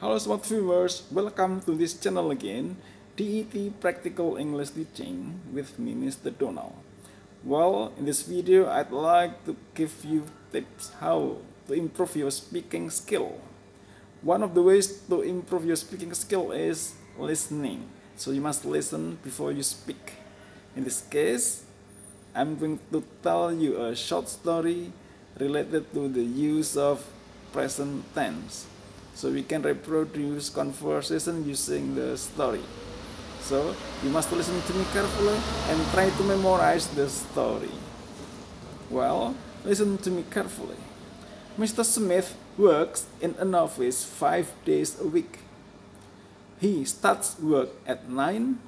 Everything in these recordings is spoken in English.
Hello smart viewers, welcome to this channel again, DET Practical English Teaching with me Mr. Donald. Well, in this video I'd like to give you tips how to improve your speaking skill. One of the ways to improve your speaking skill is listening. So you must listen before you speak. In this case, I'm going to tell you a short story related to the use of present tense. So we can reproduce conversation using the story. So you must listen to me carefully and try to memorize the story. Well, listen to me carefully. Mr. Smith works in an office five days a week. He starts work at 9,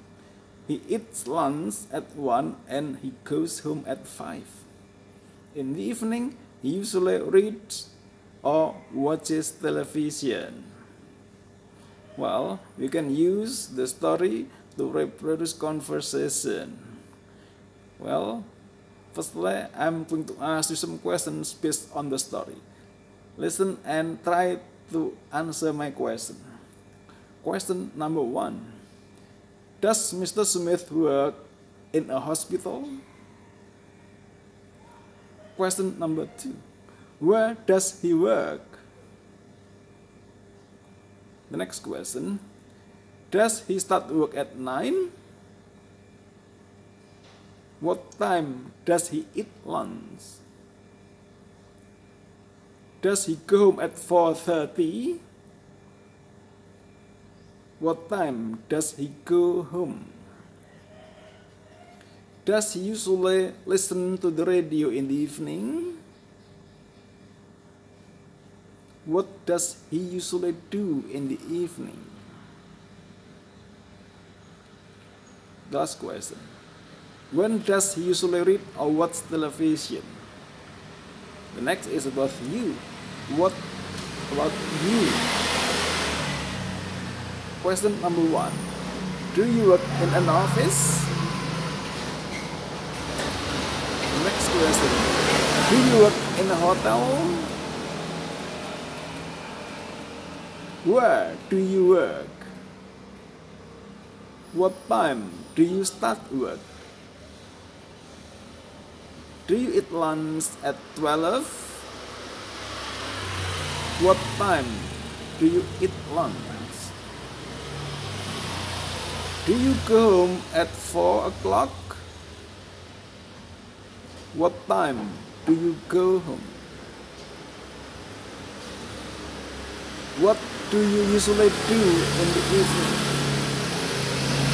he eats lunch at 1 and he goes home at 5. In the evening, he usually reads or watches television? Well, we can use the story to reproduce conversation. Well, firstly, I'm going to ask you some questions based on the story. Listen and try to answer my question. Question number one Does Mr. Smith work in a hospital? Question number two where does he work? The next question Does he start work at 9? What time does he eat lunch? Does he go home at 4.30? What time does he go home? Does he usually listen to the radio in the evening? What does he usually do in the evening? Last question. When does he usually read or watch television? The next is about you. What about you? Question number one. Do you work in an office? Next question. Do you work in a hotel? Where do you work? What time do you start work? Do you eat lunch at 12? What time do you eat lunch? Do you go home at 4 o'clock? What time do you go home? What do you usually do in the evening?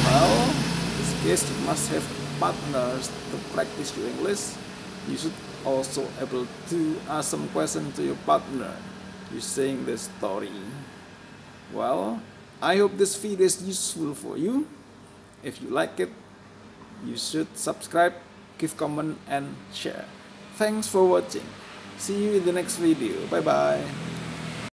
Well, in this case you must have partners to practice your English. You should also able to ask some questions to your partner using the story. Well, I hope this video is useful for you. If you like it, you should subscribe, give comment and share. Thanks for watching. See you in the next video. Bye bye.